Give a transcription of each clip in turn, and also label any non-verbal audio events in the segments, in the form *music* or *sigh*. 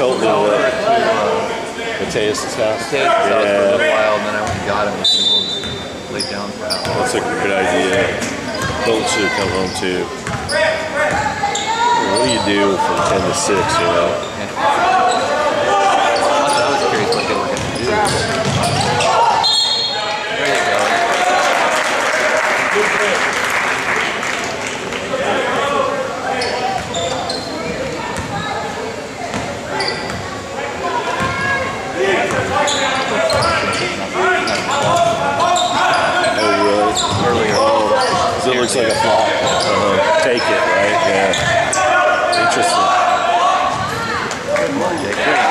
coat to uh, Mateus' house. Mateus' yeah. house for a little while, and then I went and got him. And laid down for hours. That's a good idea. Colton should come home too. What do you do from 10 to 6, you know? Earlier. Because it looks like a flop. Uh-huh. Take it, right? Yeah. Interesting. Come on,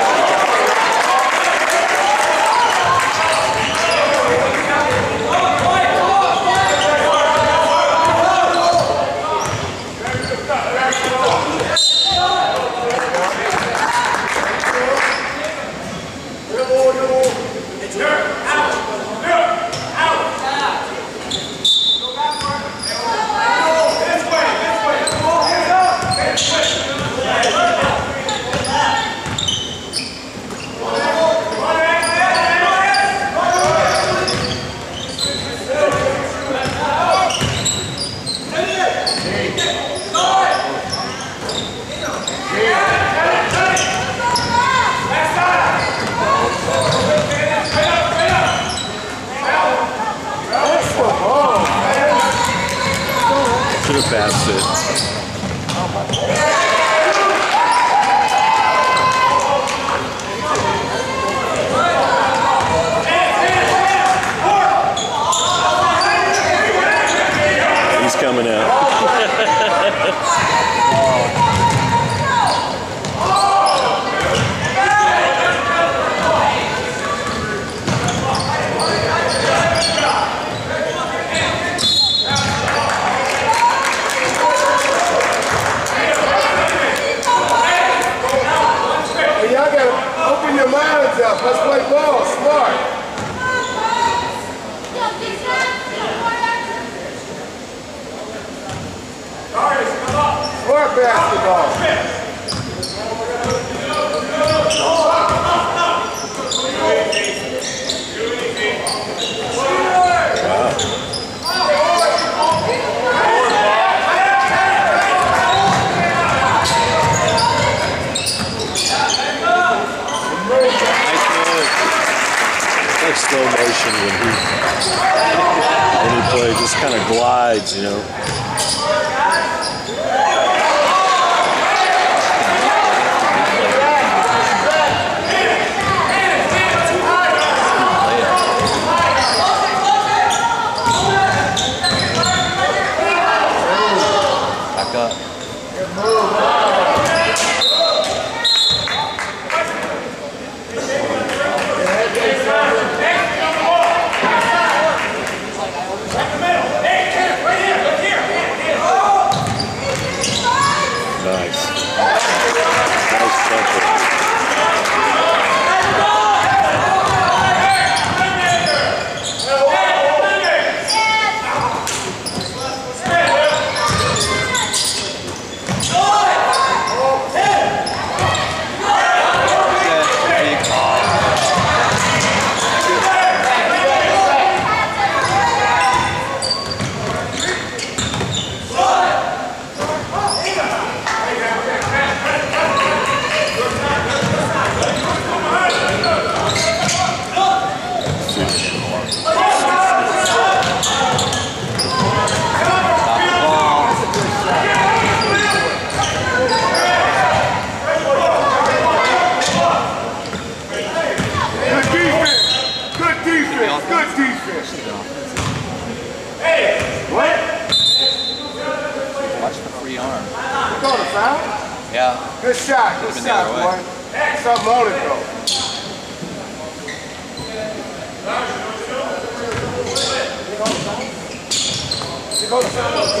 Should Wow.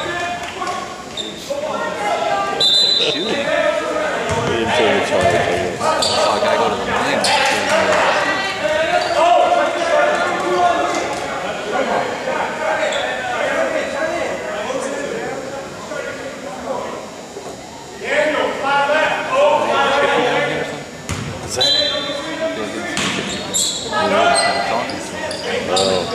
Shooting. He didn't take a charge. I guess. Oh, I gotta go to the line. Is that- Oh.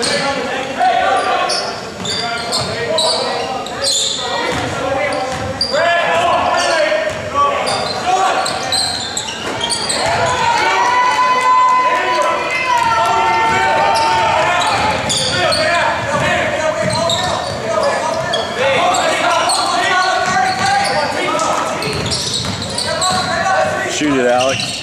Shoot it, Alex.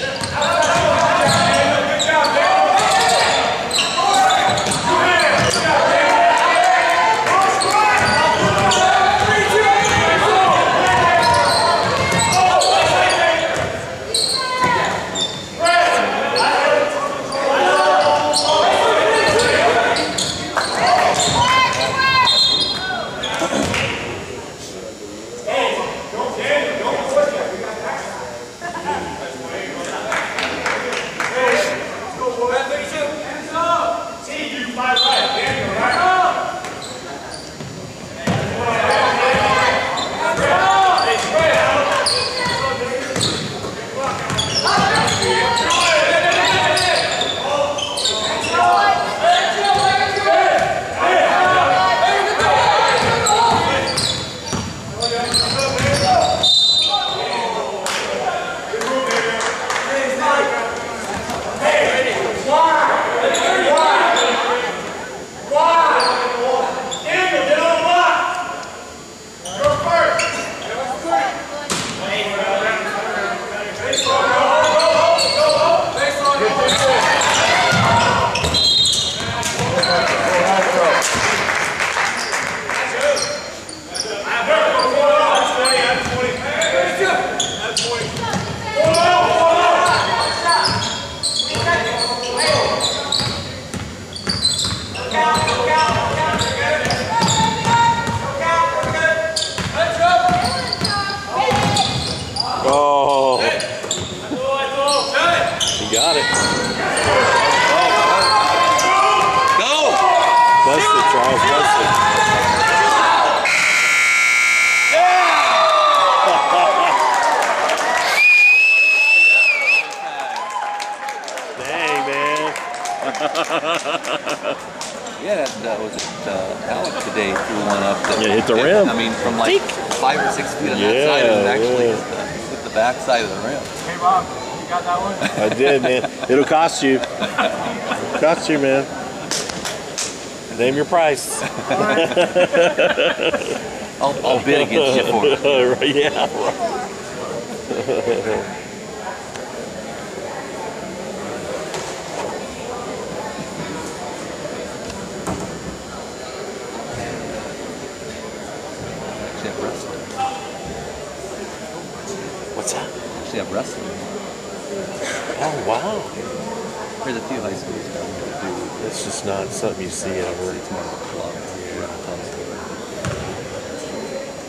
Hit the rim. I mean, from like five or six feet on that Yeah, side, it actually yeah. hit the, hit the back side of the rim. Hey Bob, you got that one? I did, man. It'll cost you. Cost you, man. Name your price. I'll, I'll bid against you for it. *laughs* Right, yeah, *laughs* right. Actually have wrestling. What's that? Actually have wrestling. Oh, wow. There's a few high schools down here that do. It's just not something you see ever. It's more of a club. Yeah.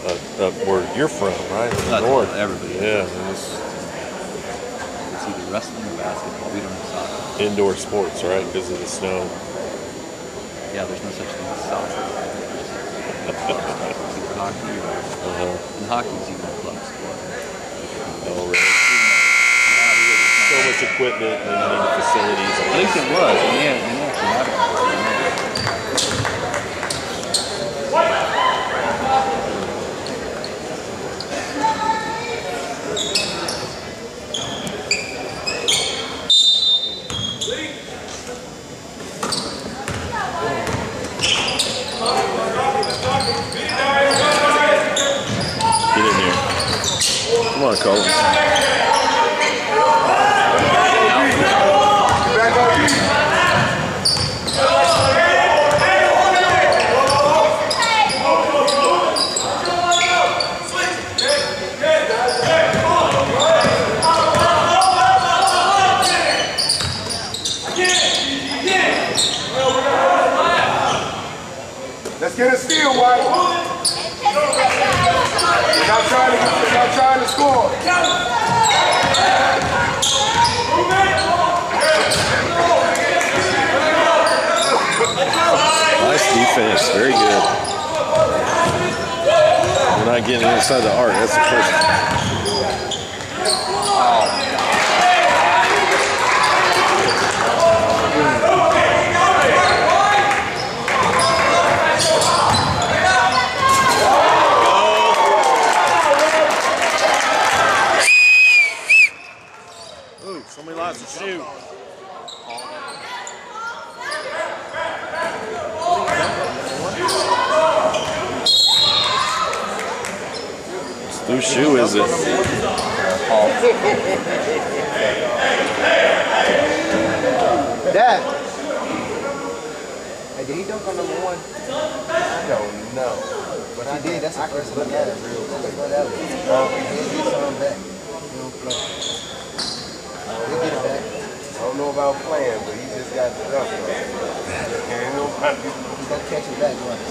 Uh, up where you're from, right? In the That's north. everybody Yeah, it's It's either wrestling or basketball. We don't have soccer. indoor sports, right? Because of the snow. Yeah, there's no such thing as soccer. *laughs* Hockey Uh-huh. and hockey's even a club sport. Oh, really? So much equipment and you need facilities. At least it was. And they, they actually have it. Get in here. Come on, Colton.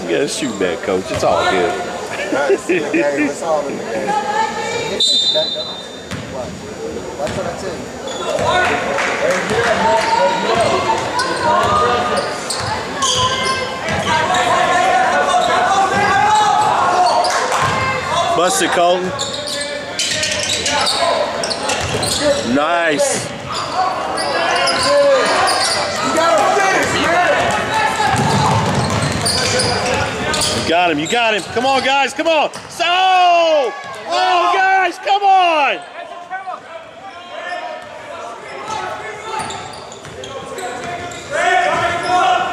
You got a shoe back, coach. It's all good. It's in the game. It's all in the game. He'll catch it back though. Watch. Watch what I tell you. Bust it, Colton. Nice. You gotta finish, man. You got him. You got him. Come on, guys. Come on. So, oh, guys, come on.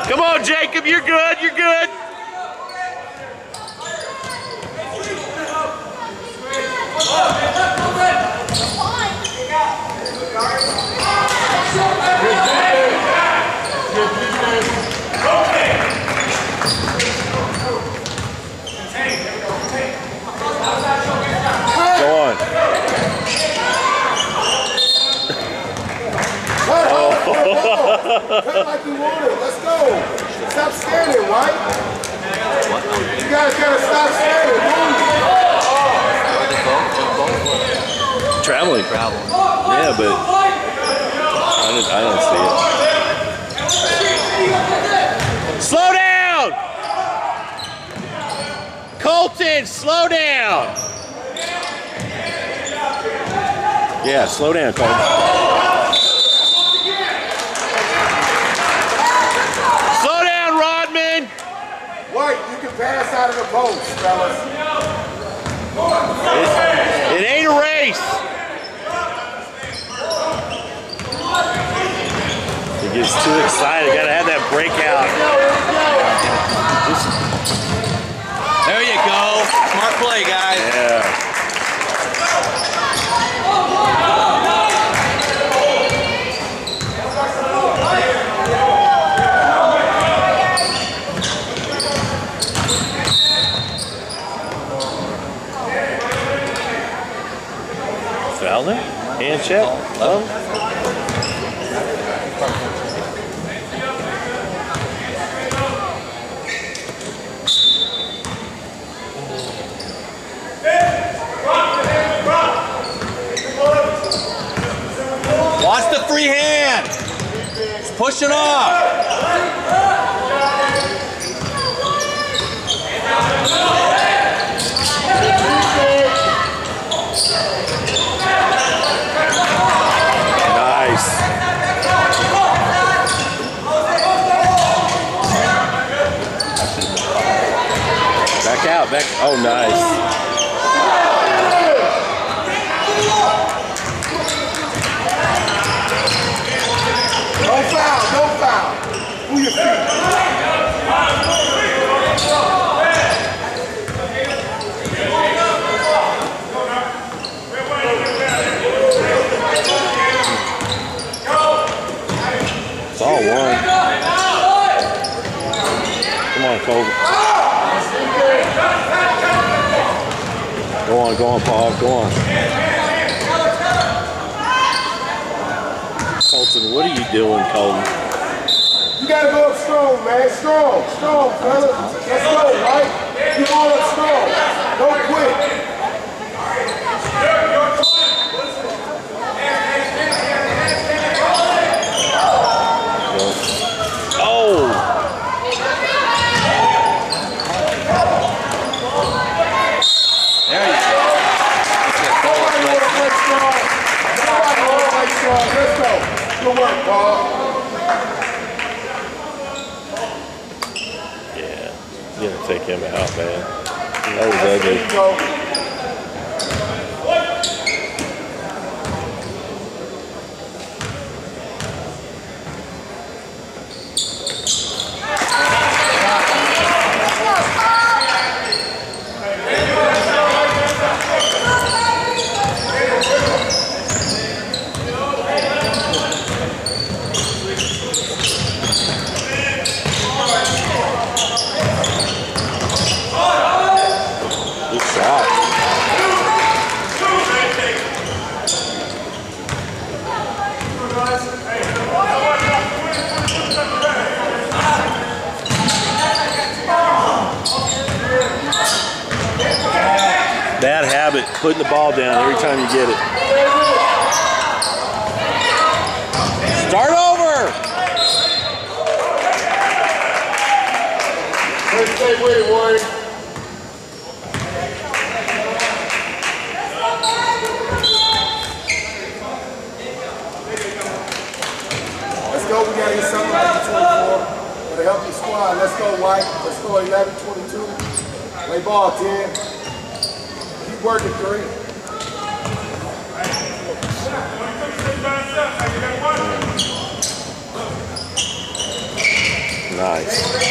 Come on, Jacob. You're good. You're good. Go on. Cut like you want it. Let's go. Stop standing, right? You guys gotta stop standing. Move. Traveling. Travel. Yeah, but I didn't, I didn't see it. Slow down! Colton, slow down. Yeah, slow down, Cole. Slow down, Rodman. White, you out of the post, fellas. It, it ain't a race. He gets too excited. Gotta have that breakout. There you go. Smart play, guys. Yeah. Fowler, hand check. Um, Watch the free hand. It's pushing off. nice. Back. Oh, nice. No foul, no foul. Who your feet? It's all one. Come on, Cole. Go on, go on, Paul. Go on. Colton, what are you doing, Colton? You gotta go up strong, man. Strong, strong, fellas. Let's go, right? You all up strong. Don't quit. Oh! There you go. Nobody wanna play strong. Nobody wanna play strong. Let's go. Good work, Paul. Yeah. You gotta take him out, man. That was There ugly. you go. Good shot. Bad habit, putting the ball down every time you get it. Start over! Let's stay with. Let's go. We gotta get something like the 24 for the healthy squad. Let's go, White. Let's go 11, 22. Play ball, 10. Working, three. Nice.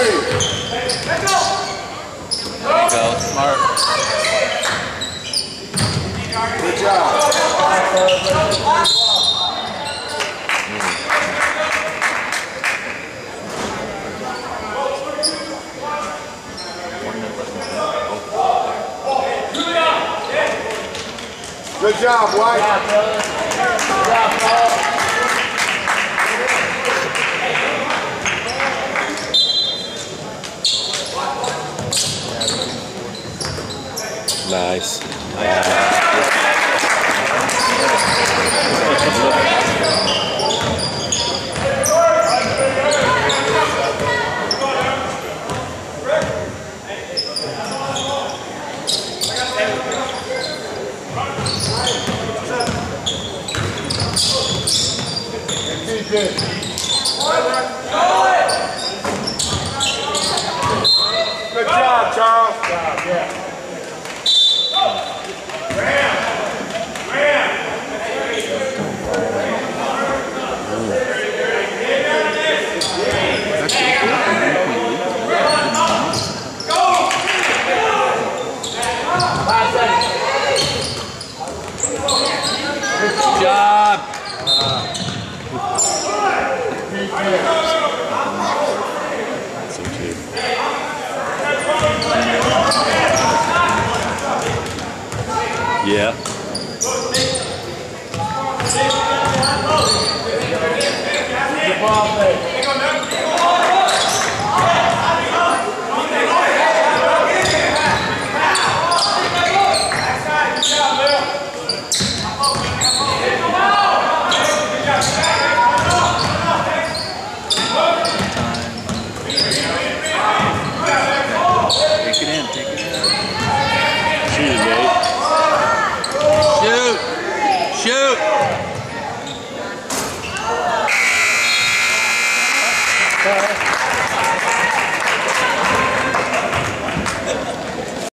Good job. Good job, White. Good job, Paul. Nice. Yeah. The ball